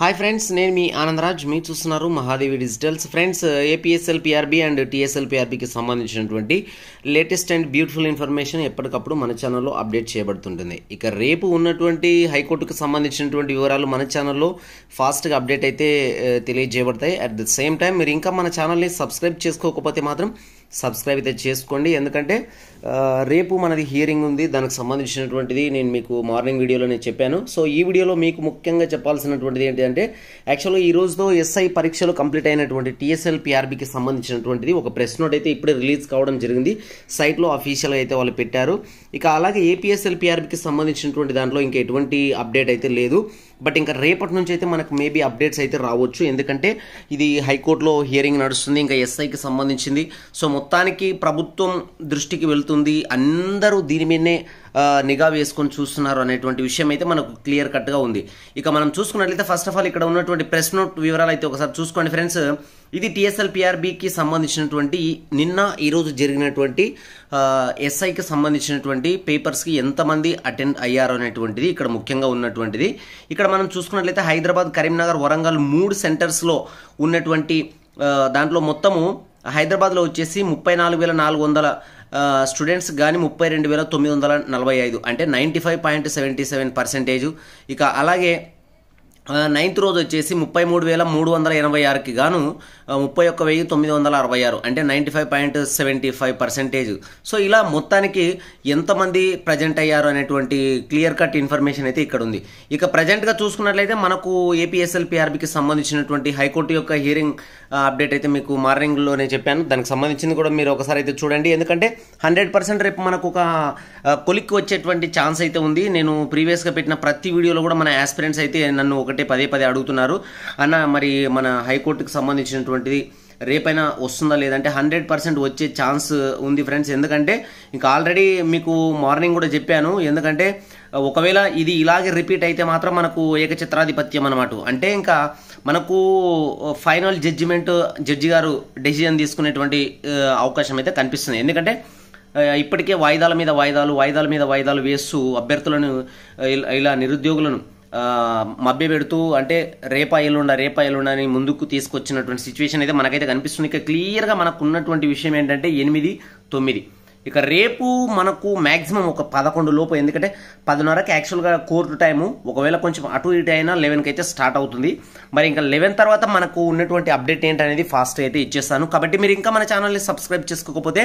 Hi friends నేను మీ ఆనందరాజ్. మీరు చూస్తున్నారు Mahadevi digitals. Friends APSLPRB and టీఎస్ఎల్పిఆర్బికి సంబంధించినటువంటి లేటెస్ట్ అండ్ బ్యూటిఫుల్ ఇన్ఫర్మేషన్ ఎప్పటికప్పుడు మన ఛానల్లో అప్డేట్ చేయబడుతుంటుంది. ఇక రేపు ఉన్నటువంటి హైకోర్టుకు సంబంధించినటువంటి వివరాలు మన ఛానల్లో ఫాస్ట్గా అప్డేట్ అయితే eh, తెలియజేయబడతాయి. అట్ ద సేమ్ టైం మీరు ఇంకా మన ఛానల్ని సబ్స్క్రైబ్ చేసుకోకపోతే మాత్రం సబ్స్క్రైబ్ అయితే చేసుకోండి. ఎందుకంటే రేపు మనది హియరింగ్ ఉంది. దానికి సంబంధించినటువంటిది నేను మీకు మార్నింగ్ వీడియోలో నేను చెప్పాను. సో ఈ వీడియోలో మీకు ముఖ్యంగా చెప్పాల్సినటువంటిది ఏంటి అంటే యాక్చువల్గా ఈ రోజుతో ఎస్ఐ పరీక్షలు కంప్లీట్ అయినటువంటి టీఎస్ఎల్ పిఆర్బికి సంబంధించినటువంటిది ఒక ప్రెస్ నోట్ అయితే ఇప్పుడే రిలీజ్ కావడం జరిగింది. సైట్లో అఫీషియల్గా అయితే వాళ్ళు పెట్టారు. ఇక అలాగే ఏపీఎస్ఎల్ పిఆర్బికి సంబంధించినటువంటి దాంట్లో ఇంకా ఎటువంటి అప్డేట్ అయితే లేదు. బట్ ఇంకా రేపటి నుంచి అయితే మనకు మేబీ అప్డేట్స్ అయితే రావచ్చు. ఎందుకంటే ఇది హైకోర్టులో హియరింగ్ నడుస్తుంది. ఇంకా ఎస్ఐకి సంబంధించింది. సో మొత్తానికి ప్రభుత్వం దృష్టికి వెళ్తుంది. అందరూ దీని మీదనే నిఘా వేసుకొని చూస్తున్నారు అనేటువంటి విషయం అయితే మనకు క్లియర్ కట్గా ఉంది. ఇక మనం చూసుకున్నట్లయితే ఫస్ట్ ఆఫ్ ఆల్ ఇక్కడ ఉన్నటువంటి ప్రెస్ నోట్ వివరాలు అయితే ఒకసారి చూసుకోండి ఫ్రెండ్స్ ఇది టీఎస్ఎల్ పిఆర్బికి సంబంధించినటువంటి నిన్న ఈరోజు జరిగినటువంటి ఎస్ఐకి సంబంధించినటువంటి పేపర్స్కి ఎంతమంది అటెండ్ అయ్యారు అనేటువంటిది ఇక్కడ ముఖ్యంగా ఉన్నటువంటిది. ఇక్కడ మనం చూసుకున్నట్లయితే హైదరాబాద్ కరీంనగర్ వరంగల్ మూడు సెంటర్స్లో ఉన్నటువంటి దాంట్లో మొత్తము హైదరాబాద్లో వచ్చేసి ముప్పై నాలుగు వేల నాలుగు వందల స్టూడెంట్స్ కానీ ముప్పై రెండు వేల తొమ్మిది వందల నలభై ఐదు. అంటే ninety five point seventy seven percentage ఇక అలాగే నైన్త్ రోజు వచ్చేసి ముప్పై మూడు వేల మూడు వందల ఎనభై ఆరుకి గాను ముప్పై ఒక్క వెయ్యి తొమ్మిది వందల అరవై ఆరు అంటే ninety five point seventy five percentage. So ఇలా మొత్తానికి ఎంతమంది ప్రజెంట్ అయ్యారు అనేటువంటి క్లియర్ కట్ ఇన్ఫర్మేషన్ అయితే ఇక్కడ ఉంది. ఇక ప్రజెంట్గా చూసుకున్నట్లయితే మనకు ఏపీఎస్ఎల్పిఆర్బికి సంబంధించినటువంటి హైకోర్టు యొక్క హియరింగ్ అప్డేట్ అయితే మీకు మార్నింగ్లోనే చెప్పాను. దానికి సంబంధించింది కూడా మీరు ఒకసారి అయితే చూడండి. ఎందుకంటే హండ్రెడ్ పర్సెంట్ రేపు మనకు ఒక కొలిక్కి వచ్చేటువంటి ఛాన్స్ అయితే ఉంది. నేను ప్రీవియస్గా పెట్టిన ప్రతి వీడియోలో కూడా మన యాస్పిరెంట్స్ అయితే నన్ను ఒకటి పదే పదే అడుగుతున్నారు. అన్న మరి మన హైకోర్టుకు సంబంధించినటువంటిది రేపైనా వస్తుందా లేదంటే హండ్రెడ్ పర్సెంట్ వచ్చే ఛాన్స్ ఉంది ఫ్రెండ్స్. ఎందుకంటే ఇంకా ఆల్రెడీ మీకు మార్నింగ్ కూడా చెప్పాను. ఎందుకంటే ఒకవేళ ఇది ఇలాగే రిపీట్ అయితే మాత్రం మనకు ఏకచిత్రాధిపత్యం అనమాట అంటే ఇంకా మనకు ఫైనల్ జడ్జిమెంట్ జడ్జి గారు డెసిజన్ తీసుకునేటువంటి అవకాశం అయితే కనిపిస్తుంది. ఎందుకంటే ఇప్పటికే వాయిదాల మీద వాయిదాలు వాయిదాల మీద వాయిదాలు వేస్తూ అభ్యర్థులను ఇలా- ఇలా నిరుద్యోగులను మభ్యపెడుతూ మభ్య పెడుతూ అంటే రేపా ఎల్లుండ రేపా ఎల్లుండ అని ముందుకు తీసుకొచ్చినటువంటి సిచ్యువేషన్ అయితే మనకైతే కనిపిస్తుంది. ఇక క్లియర్గా మనకు ఉన్నటువంటి విషయం ఏంటంటే ఎనిమిది తొమ్మిది. ఇక రేపు మనకు మ్యాక్సిమం ఒక పదకొండు లోపు ఎందుకంటే పదిన్నరకి యాక్చువల్గా కోర్టు టైము ఒకవేళ కొంచెం అటు ఇటు అయినా లెవెన్కి అయితే స్టార్ట్ అవుతుంది. మరి ఇంకా లెవెన్ తర్వాత మనకు ఉన్నటువంటి అప్డేట్ ఏంటనేది ఫాస్ట్ అయితే ఇచ్చేస్తాను. కాబట్టి మీరు ఇంకా మన ఛానల్ని సబ్స్క్రైబ్ చేసుకోకపోతే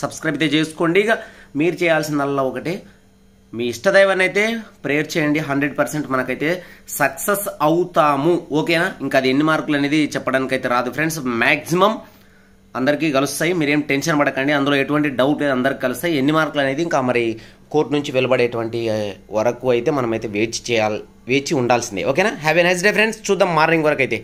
సబ్స్క్రైబ్ అయితే చేసుకోండి. ఇక మీరు చేయాల్సిందల్లా ఒకటే మీ ఇష్టదైవాన్ని అయితే ప్రేయర్ చేయండి హండ్రెడ్ పర్సెంట్ మనకైతే సక్సెస్ అవుతాము. ఓకేనా? ఇంకా అది ఎన్ని మార్కులు అనేది చెప్పడానికి అయితే రాదు. ఫ్రెండ్స్ మ్యాక్సిమం అందరికీ కలుస్తాయి. మీరేం టెన్షన్ పడకండి. అందులో ఎటువంటి డౌట్ లేదు. అందరికి కలుస్తాయి. ఎన్ని మార్కులు అనేది ఇంకా మరి కోర్టు నుంచి వెలువడేటువంటి వరకు అయితే మనమైతే వేచి చేయాలి వేచి ఉండాల్సిందే. ఓకేనా? Have a nice day friends చూద్దాం మార్నింగ్ వరకు అయితే